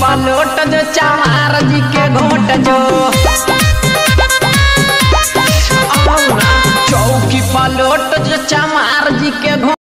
Plot जो चमार जी के घोट जो। चौकी पलोट जो चमार जी के घोट